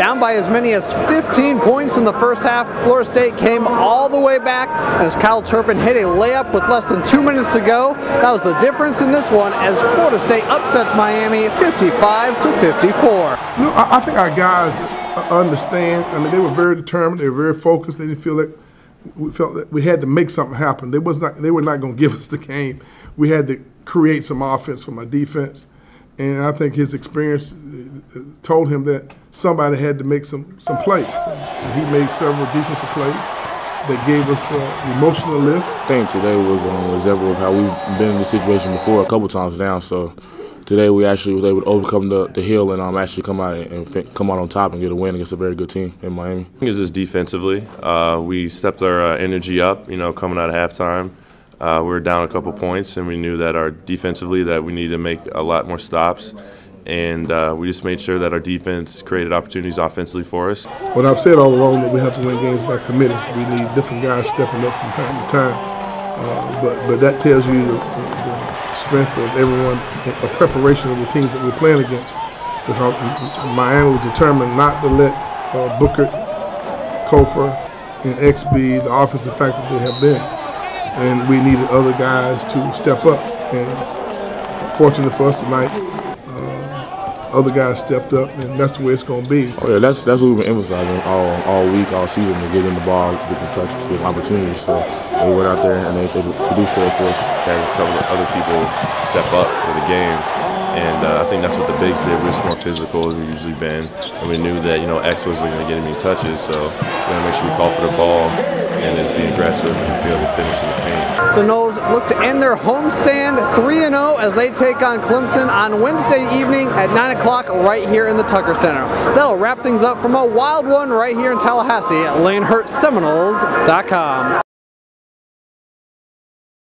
Down by as many as 15 points in the first half, Florida State came all the way back, as Kiel Turpin hit a layup with less than two minutes to go, that was the difference in this one as Florida State upsets Miami 55 to 54. No, I, I think our guys understand. I mean, they were very determined. They were very focused. They didn't feel like we felt that we had to make something happen. They was not. They were not going to give us the game. We had to create some offense from our defense, and I think his experience uh, told him that somebody had to make some some plays. And he made several defensive plays that gave us uh, emotional lift. I think today was um, an example of how we've been in this situation before a couple times now. So today we actually was able to overcome the, the hill and um, actually come out and come out on top and get a win against a very good team in Miami. It was just defensively. Uh, we stepped our uh, energy up, you know, coming out of halftime. Uh, we were down a couple points, and we knew that our defensively that we needed to make a lot more stops. And uh, we just made sure that our defense created opportunities offensively for us. What I've said all along that we have to win games by committee. We need different guys stepping up from time to time. Uh, but but that tells you the, the, strength of everyone, the preparation of the teams that we're playing against. Because Miami was determined not to let uh, Booker, Kofor, and XB, the offensive factor they have been. And we needed other guys to step up. And fortunately for us tonight, other guys stepped up, and that's the way it's going to be. Oh yeah, that's that's what we've been emphasizing all all week, all season to get in the ball, get the touches, get opportunities. So they went out there and they, they produced their force. Had a couple of other people step up for the game. And uh, I think that's what the bigs did. We were just more physical than we've usually been. And we knew that, you know, X wasn't going to get any touches. So we got to make sure we call for the ball and just be aggressive and be able to finish in the paint. The Noles look to end their homestand 3-0 as they take on Clemson on Wednesday evening at 9 o'clock right here in the Tucker Center. That'll wrap things up from a wild one right here in Tallahassee at LaneHurtSeminoles.com.